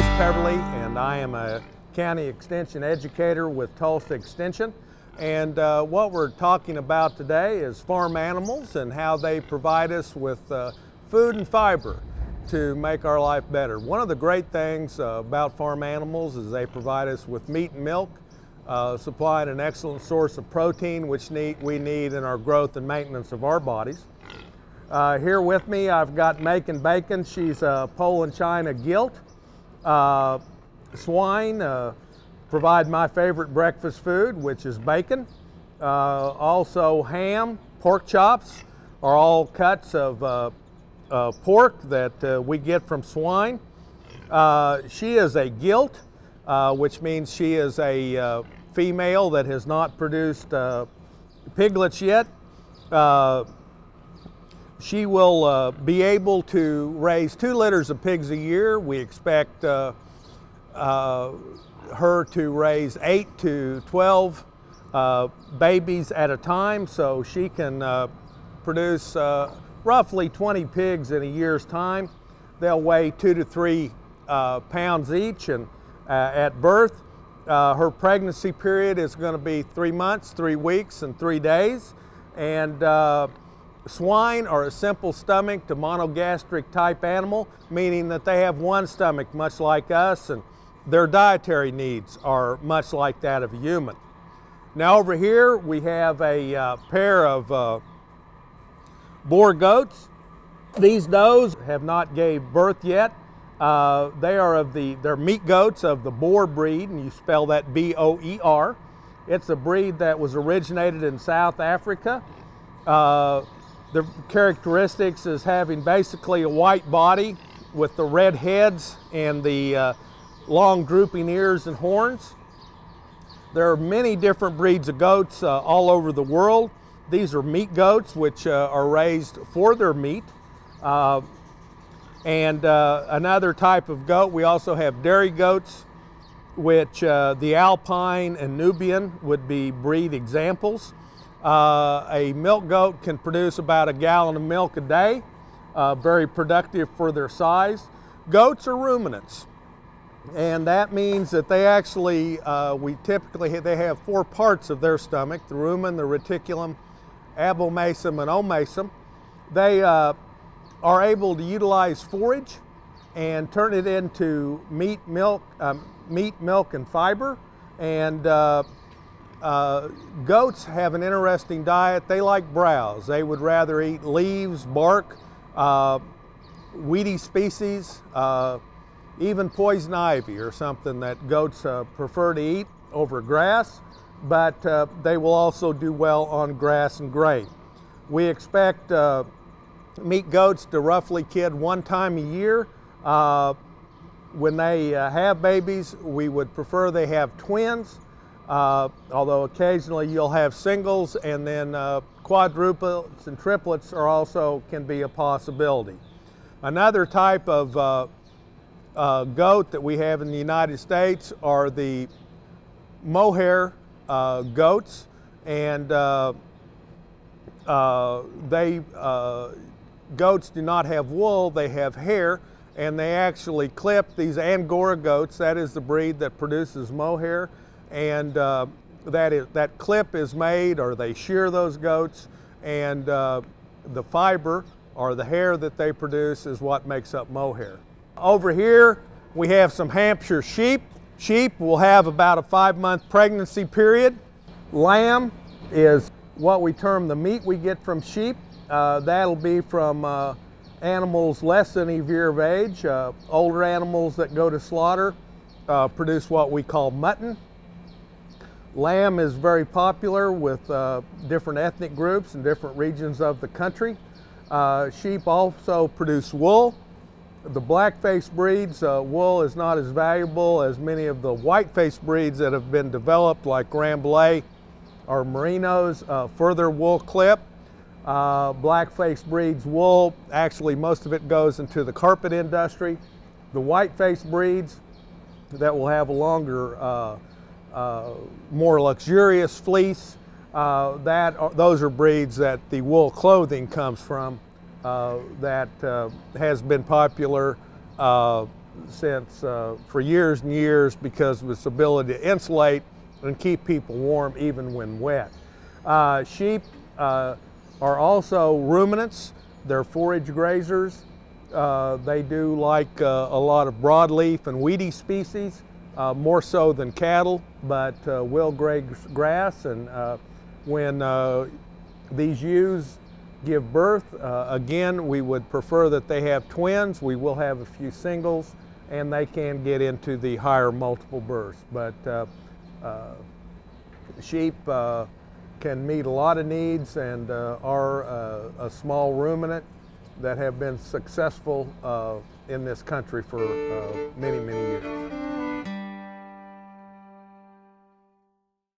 and I am a county extension educator with Tulsa Extension. And uh, what we're talking about today is farm animals and how they provide us with uh, food and fiber to make our life better. One of the great things uh, about farm animals is they provide us with meat and milk, uh, supplying an excellent source of protein which need, we need in our growth and maintenance of our bodies. Uh, here with me I've got Macon Bacon. She's a Poland China gilt. Uh, swine uh, provide my favorite breakfast food, which is bacon. Uh, also ham, pork chops are all cuts of uh, uh, pork that we get from swine. She is a gilt, which means she is a female that has not produced piglets yet. She will be able to raise two litters of pigs a year. We expect her to raise 8 to 12 uh, babies at a time so she can uh, produce uh, roughly 20 pigs in a year's time. They'll weigh 2 to 3 uh, pounds each and uh, at birth. Uh, her pregnancy period is going to be 3 months, 3 weeks, and 3 days. And swine are a simple stomach to monogastric type animal, meaning that they have one stomach much like us and their dietary needs are much like that of a human. Now over here we have a uh, pair of uh, Boer goats. These does have not gave birth yet. Uh, they are of the, they're meat goats of the Boer breed, and you spell that B-O-E-R. It's a breed that was originated in South Africa. The characteristics is having basically a white body with the red heads and the uh, long drooping ears and horns. There are many different breeds of goats uh, all over the world. These are meat goats, which uh, are raised for their meat. Uh, and uh, another type of goat, we also have dairy goats, which uh, the Alpine and Nubian would be breed examples. Uh, a milk goat can produce about a gallon of milk a day, very productive for their size. Goats are ruminants and that means that they actually, uh, we typically, they have four parts of their stomach, the rumen, the reticulum, abomasum, and omasum. They uh, are able to utilize forage and turn it into meat, milk, um, meat, milk, and fiber. And uh, goats have an interesting diet. They like browse. They would rather eat leaves, bark, uh, weedy species, uh, even poison ivy or something that goats uh, prefer to eat over grass, but uh, they will also do well on grass and grain. We expect uh, meat goats to roughly kid one time a year. When they have babies, we would prefer they have twins, uh, although occasionally you'll have singles and then quadruplets and triplets are also can be a possibility. Another type of uh, goat that we have in the United States are the mohair uh, goats, and uh, uh they uh, goats do not have wool; they have hair, and they actually clip these Angora goats. That is the breed that produces mohair, and uh, that is that clip is made, or they shear those goats, and the fiber or the hair that they produce is what makes up mohair. Over here, we have some Hampshire sheep. Sheep will have about a five month pregnancy period. Lamb is what we term the meat we get from sheep. Uh, that'll be from uh, animals less than a year of age. Uh, older animals that go to slaughter uh, produce what we call mutton. Lamb is very popular with uh, different ethnic groups in different regions of the country. Uh, sheep also produce wool. The black-faced breeds, uh, wool is not as valuable as many of the white-faced breeds that have been developed like Rambouillet or Merinos, uh, further wool clip. Uh, black-faced breeds wool, actually most of it goes into the carpet industry. The white-faced breeds that will have a longer, uh, more luxurious fleece, uh, that those are breeds that the wool clothing comes from. Uh, that uh, has been popular uh, since uh, for years and years because of its ability to insulate and keep people warm even when wet. Uh, sheep uh, are also ruminants. They're forage grazers. Uh, they do like uh, a lot of broadleaf and weedy species, uh, more so than cattle, but will graze grass. And when these ewes give birth, again, we would prefer that they have twins. We will have a few singles, and they can get into the higher multiple births. But sheep uh, can meet a lot of needs and uh, are uh, a small ruminant that have been successful uh, in this country for uh, many, many years.